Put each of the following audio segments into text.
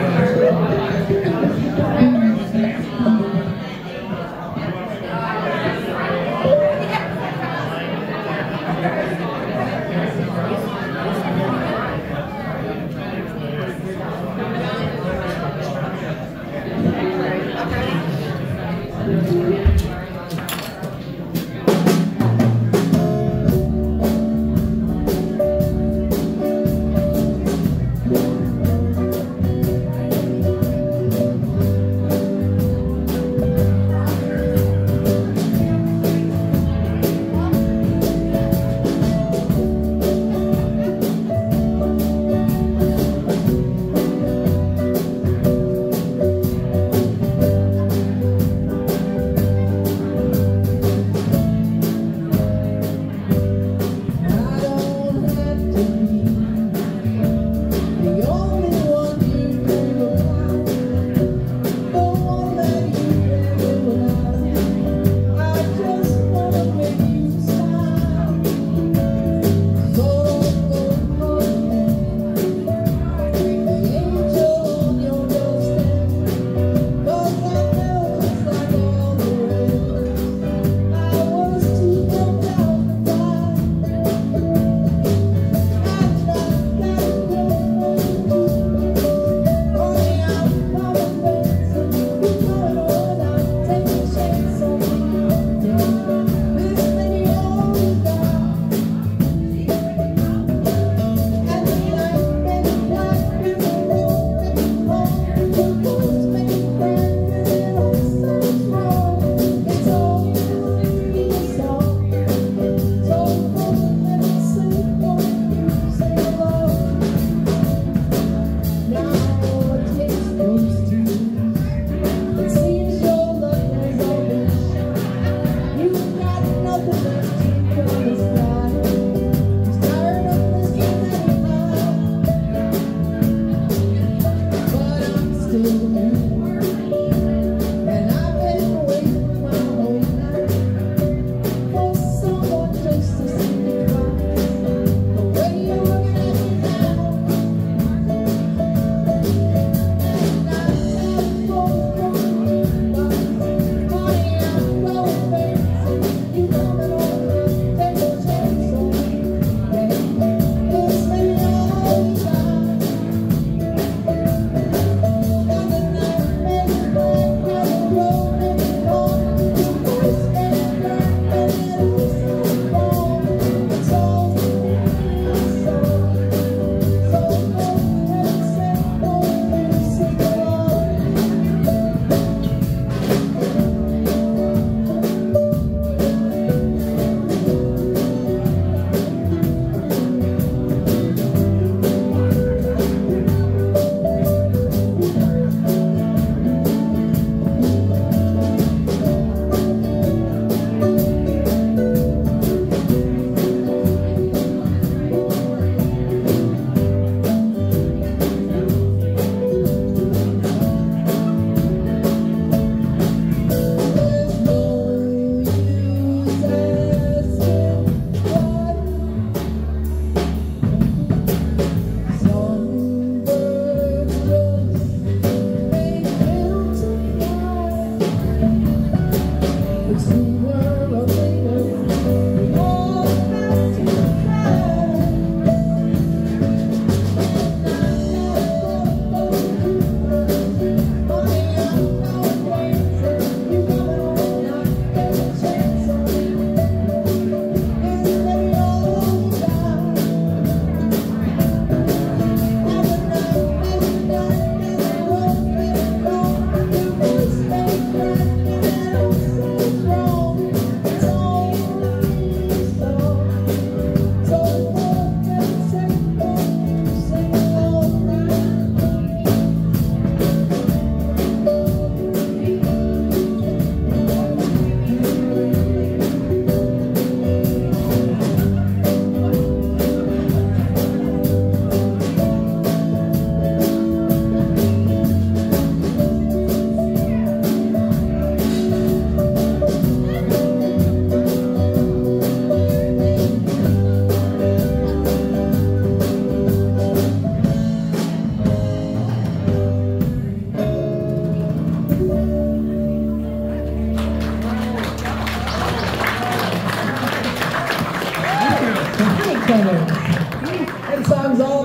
Thank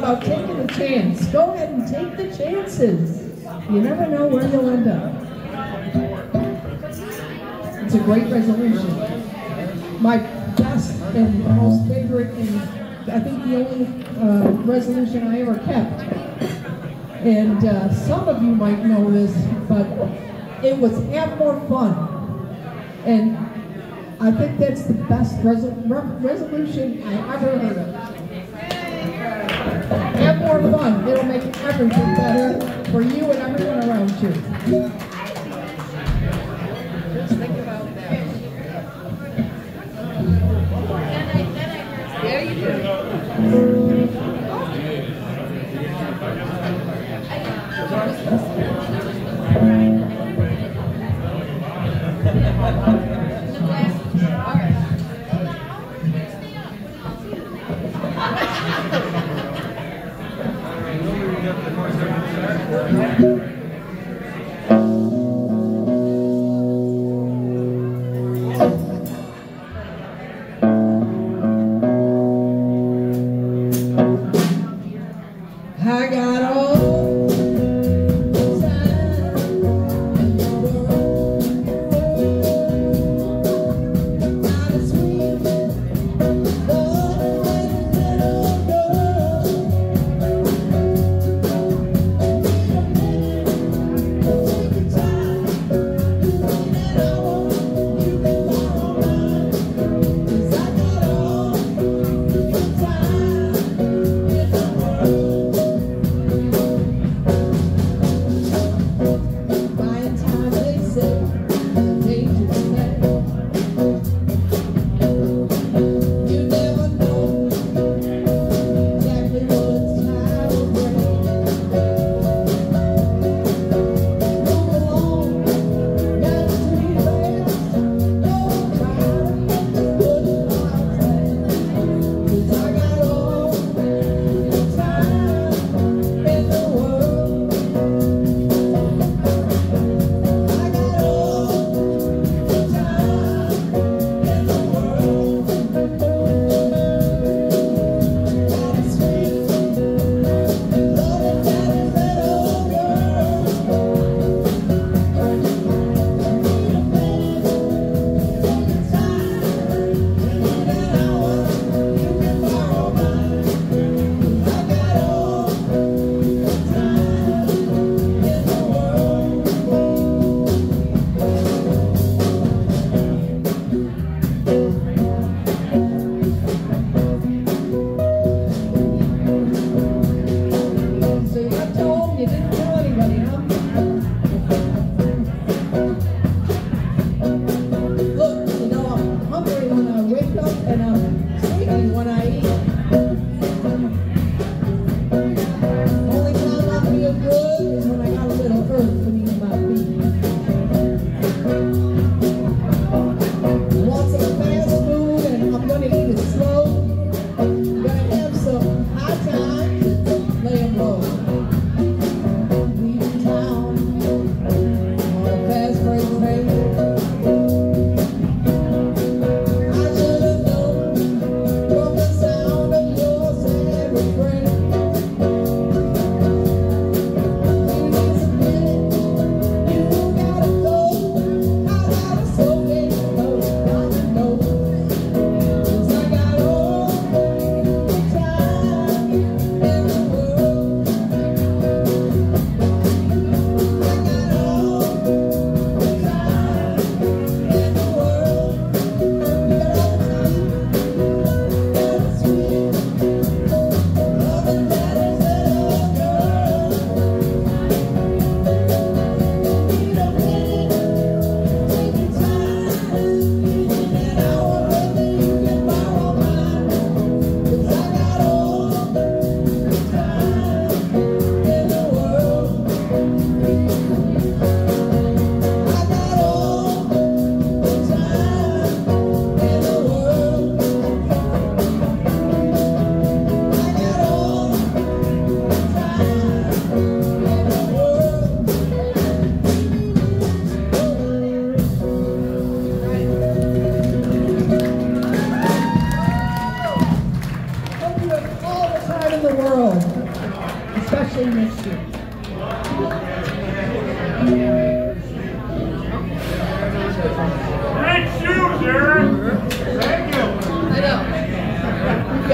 about taking a chance. Go ahead and take the chances. You never know where you'll end up. It's a great resolution. My best and most favorite, and I think the only uh, resolution I ever kept. And uh, some of you might know this, but it was have more fun. And I think that's the best resol re resolution I ever heard of. Have more fun. It'll make everything better for you and everyone around you.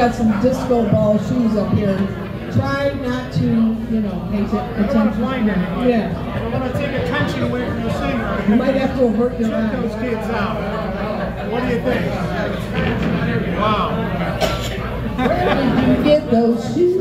got some disco ball shoes up here. Try not to, you know, pay attention. Yeah. They want to take attention away from the singer. You might have to avert your. Check those kids out. What do you think? Wow. Where did you get those shoes?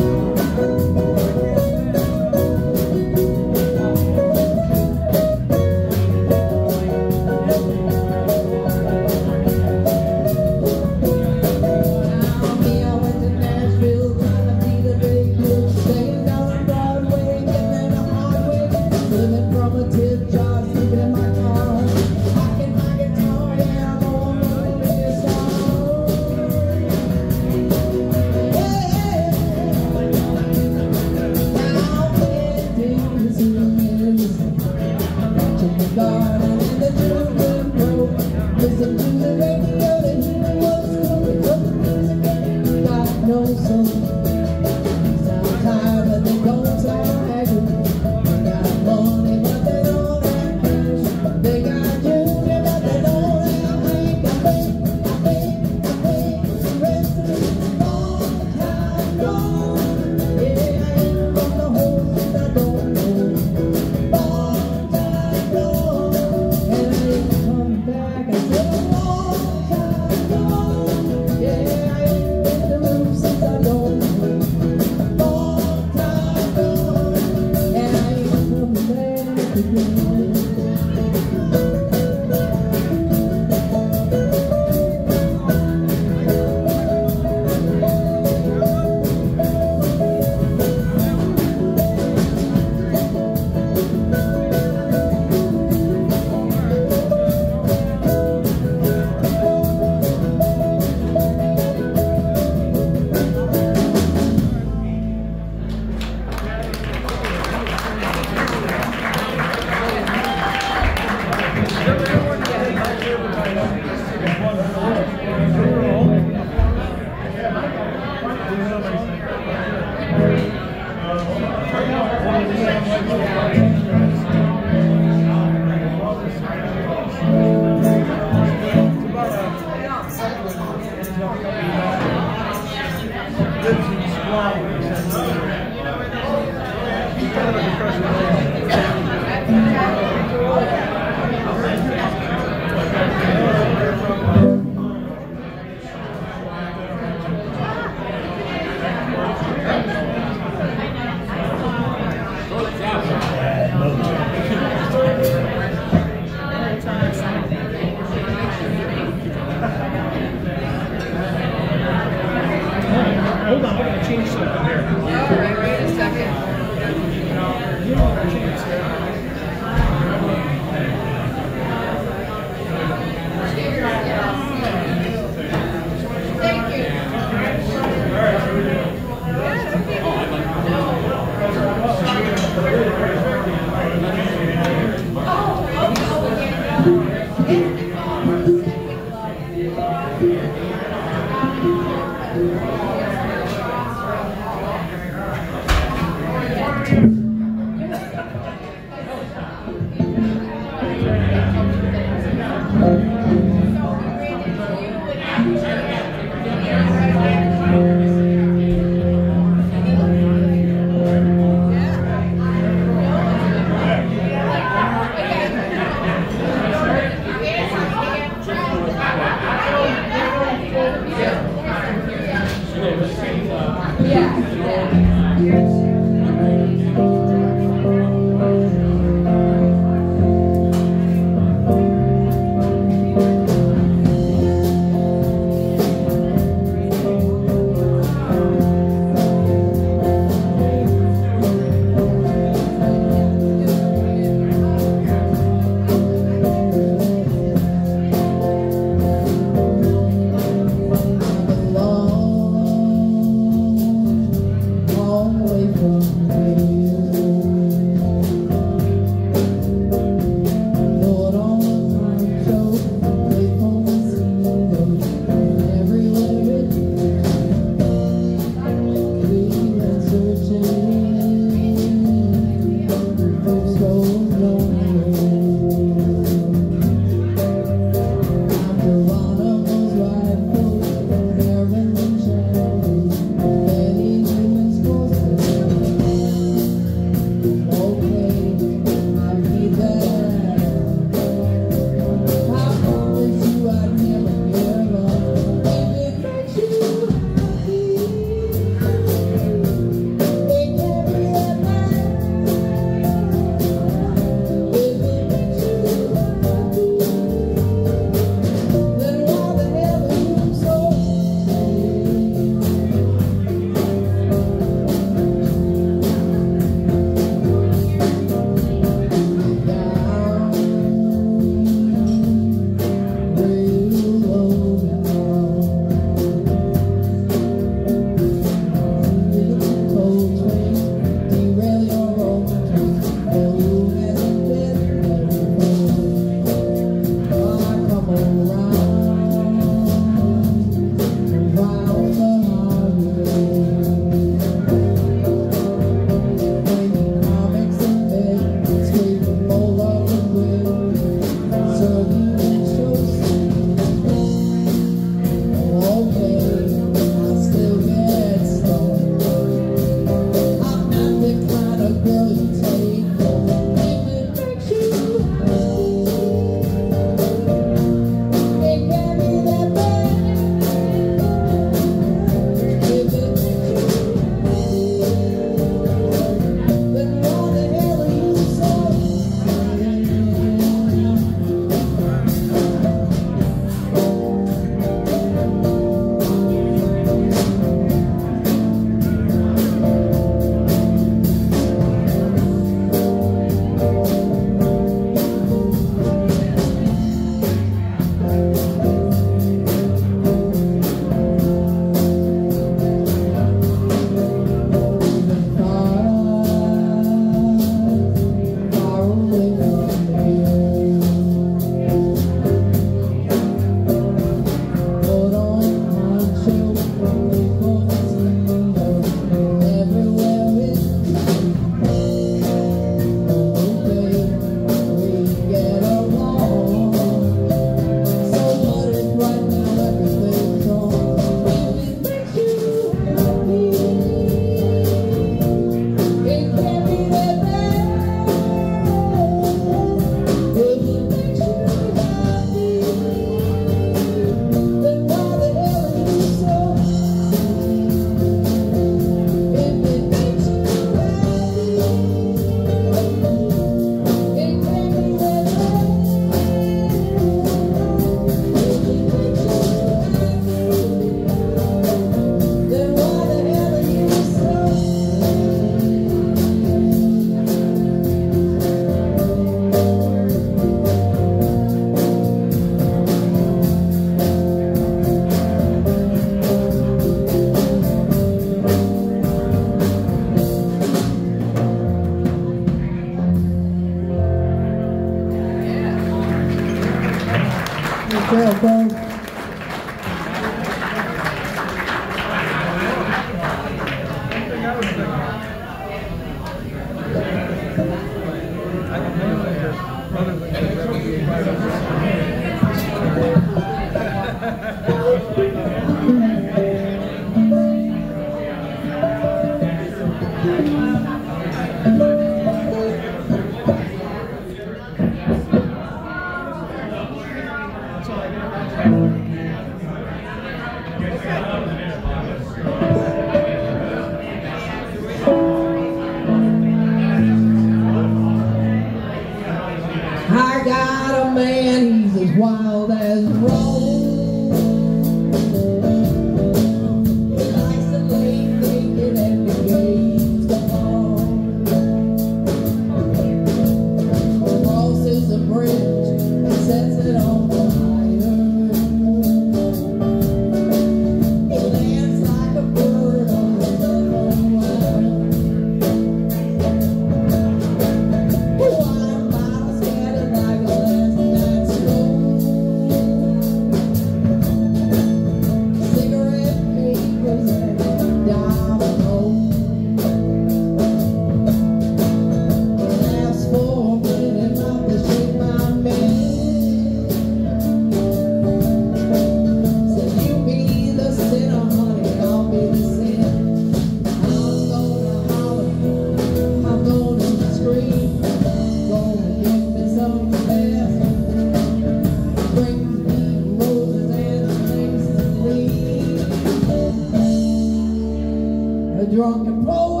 sleep. A drunken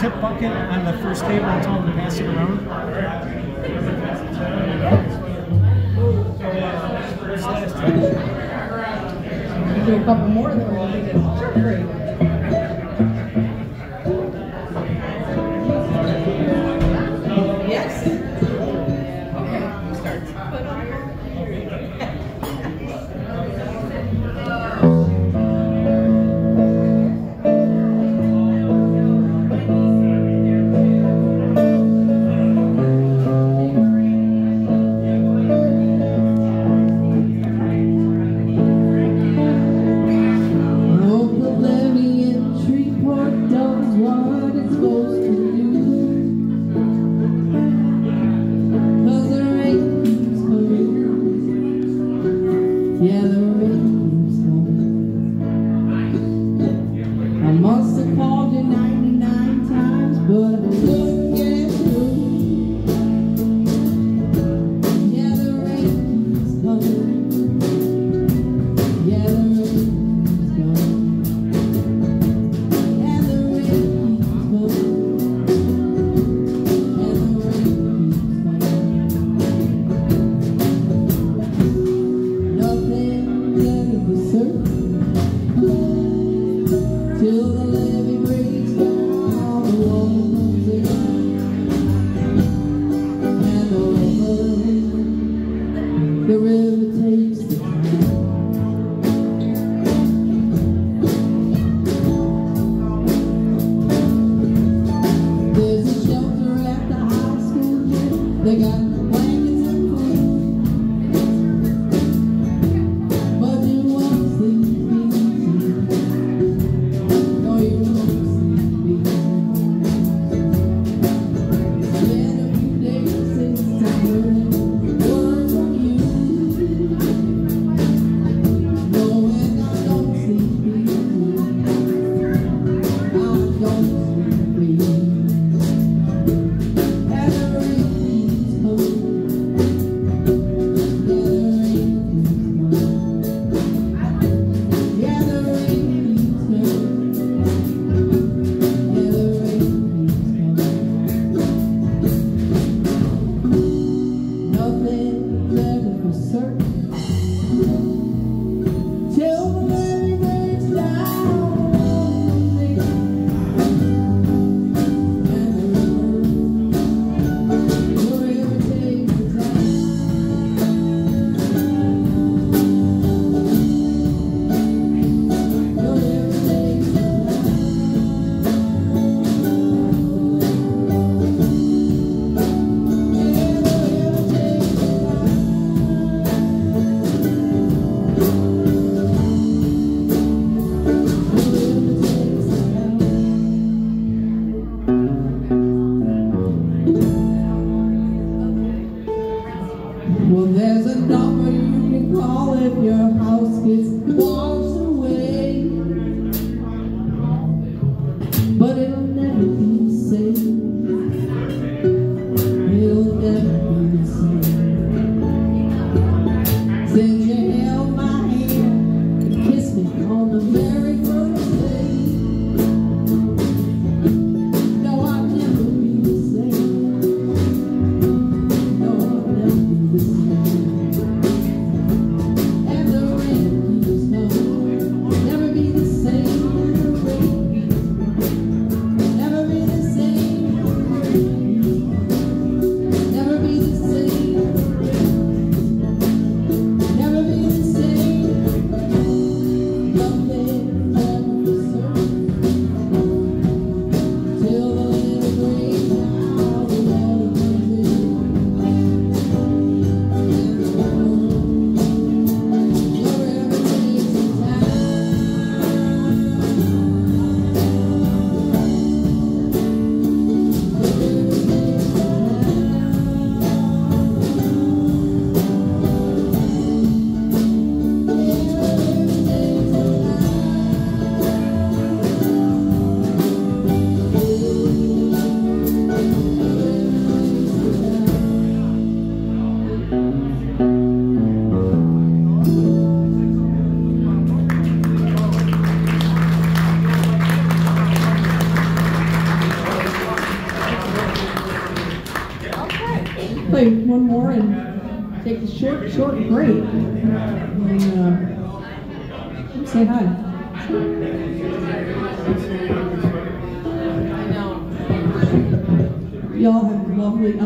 tip bucket on the first table and tell them to pass it around? Do a couple more,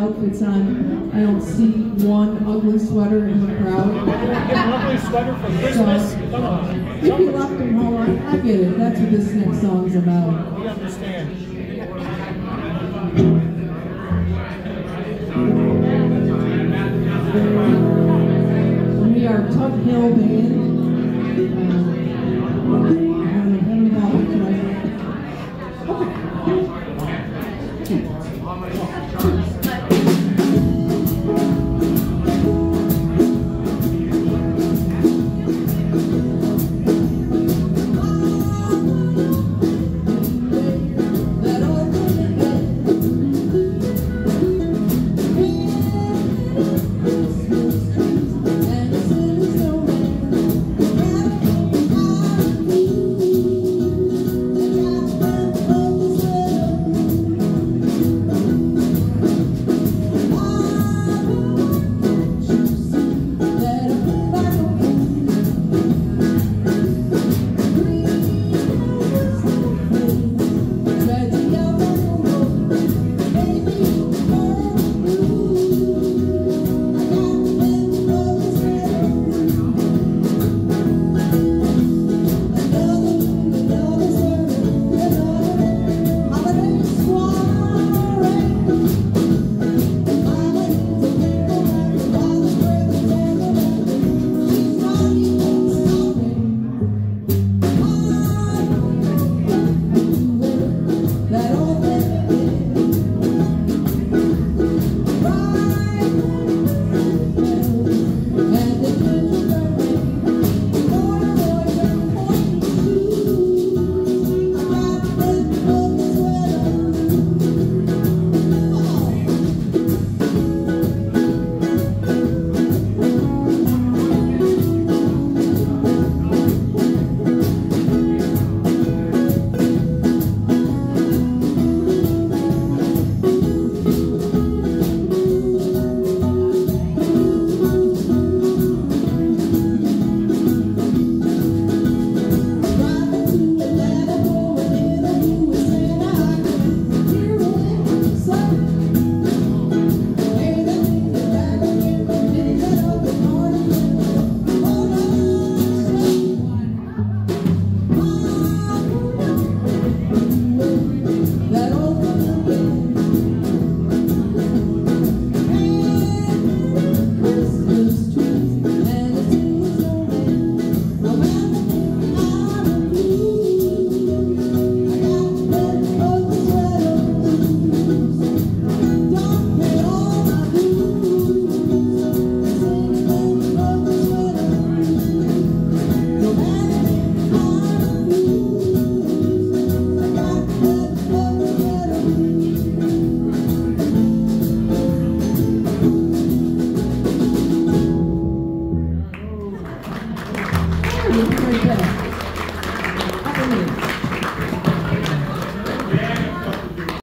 outfits on. I don't see one ugly sweater in the crowd. An ugly sweater for Christmas? Come on. If you left them home, I I get it. That's what this next song's about. We understand. We are Tug Hill Band.